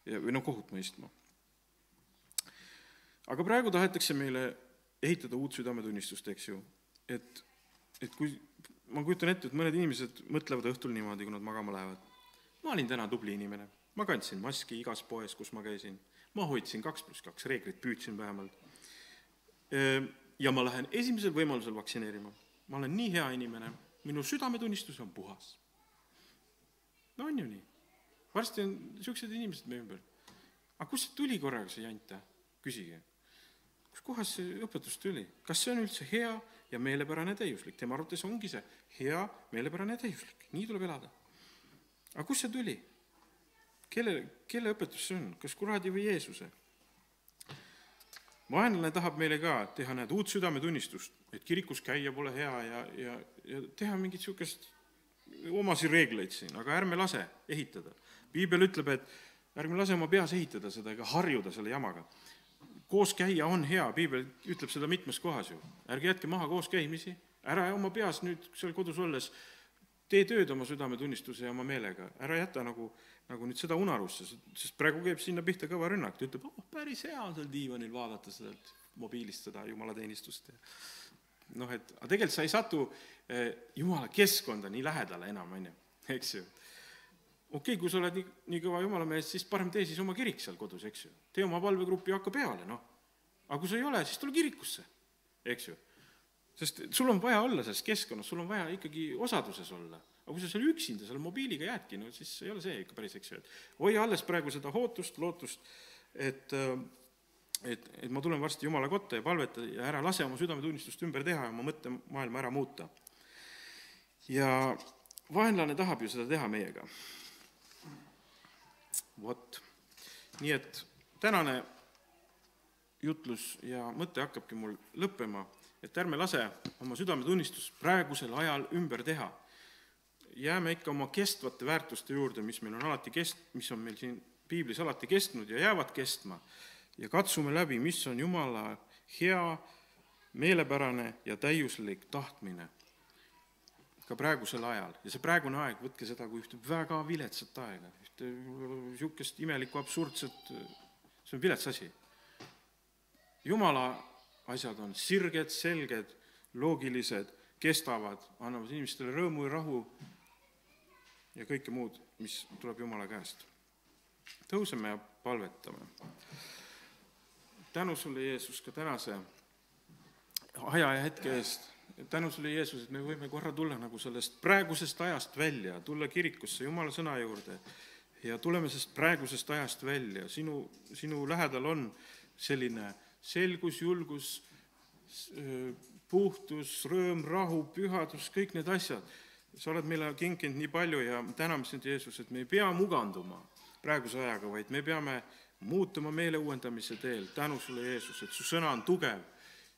ja, või noh, kohut mõistma. aga praegu tahetakse meile ehitada uut südametunnistust, eks ju, et, et kui, ma kujutan ette, et mõned inimesed mõtlevad õhtul niimoodi, kui nad magama lähevad, ma olin täna tubli inimene, ma kandsin maski igas poes, kus ma käisin, ma hoidsin kaks pluss kaks reeglit, püüdsin vähemalt. Ehm, ja ma lähen esimesel võimalusel vaktsineerima. ma olen nii hea inimene, minu südametunnistus on puhas. no on ju nii? varsti on niisugused inimesed meie ümber. aga kust tuli korraga see jant, küsige. kuskohast see õpetus tuli, kas see on üldse hea ja meelepärane täiuslik, tema arvates ongi see hea, meelepärane täiuslik, nii tuleb elada. aga kust see tuli? kelle, kelle õpetus see on, kas kuradi või Jeesuse? vaenlane tahab meile ka teha, näed, uut südametunnistust, et kirikus käia pole hea ja, ja, ja teha mingit niisugust omasi reegleid siin, aga ärme lase ehitada. piibel ütleb, et ärme lase oma peas ehitada seda ega harjuda selle jamaga koos käia on hea, piibel ütleb seda mitmes kohas ju. ärge jätke maha kooskäimisi, ära oma peas nüüd seal kodus olles tee tööd oma südametunnistuse ja oma meelega, ära jäta nagu, nagu nüüd seda unarusse, sest praegu käib sinna pihta kõva rünnak, ta ütleb, oh, päris hea on seal diivanil vaadata sealt mobiilist seda jumalateenistust ja noh, et aga tegelikult sa ei satu eh, jumala keskkonda nii lähedale enam, on ju, eks ju okei okay,, kui sa oled nii, nii kõva jumalamees, siis parem tee siis oma kirik seal kodus, eks ju. tee oma palvegrupi ja hakka peale, noh. aga kui sa ei ole, siis tule kirikusse, eks ju. sest sul on vaja olla selles keskkonnas, sul on vaja ikkagi osaduses olla. aga kui sa seal üksinda selle mobiiliga jäädki, no siis ei ole see ikka päris, eks ju, et hoia alles praegu seda ootust, lootust, et et, et ma tulen varsti Jumala kotta ja palveta ja ära lase oma südametunnistust ümber teha ja oma mõttemaailma ära muuta. ja vaenlane tahab ju seda teha meiega. Vot, nii et tänane jutlus ja mõte hakkabki mul lõppema, et ärme lase oma südametunnistust praegusel ajal ümber teha. jääme ikka oma kestvate väärtuste juurde, mis meil on alati kest-, mis on meil siin piiblis alati kestnud ja jäävad kestma, ja katsume läbi, mis on Jumala hea, meelepärane ja täiuslik tahtmine ka praegusel ajal ja see praegune aeg, võtke seda kui ühte väga viletsat aega, ühte niisugust imelikku absurdset, see on vilets asi jumala asjad on sirged, selged, loogilised, kestavad, annavad inimestele rõõmu ja rahu ja kõike muud, mis tuleb Jumala käest. tõuseme ja palvetame. tänu sulle, Jeesus, ka tänase aja ja hetke eest, tänu sulle, Jeesus, et me võime korra tulla nagu sellest praegusest ajast välja, tulla kirikusse Jumala sõna juurde ja tuleme sellest praegusest ajast välja, sinu, sinu lähedal on selline selgus, julgus, puhtus, rõõm, rahu, pühadus, kõik need asjad. sa oled meile kinkinud nii palju ja täname sind, Jeesus, et me ei pea muganduma praeguse ajaga, vaid me peame muutuma meele uuendamise teel. tänu sulle, Jeesus, et su sõna on tugev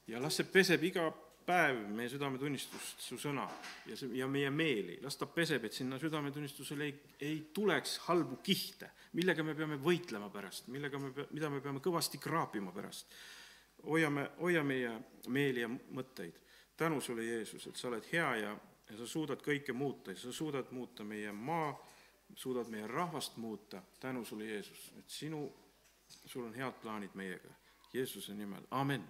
ja las see peseb iga päev meie südametunnistust, su sõna ja see, ja meie meeli, las ta peseb, et sinna südametunnistusele ei, ei tuleks halbu kihte, millega me peame võitlema pärast, millega me, mida me peame kõvasti kraapima pärast hoiame, hoia meie meeli ja mõtteid. tänu sulle, Jeesus, et sa oled hea ja, ja sa suudad kõike muuta ja sa suudad muuta meie maa, suudad meie rahvast muuta. tänu sulle, Jeesus, et sinu, sul on head plaanid meiega. Jeesuse nimel, amin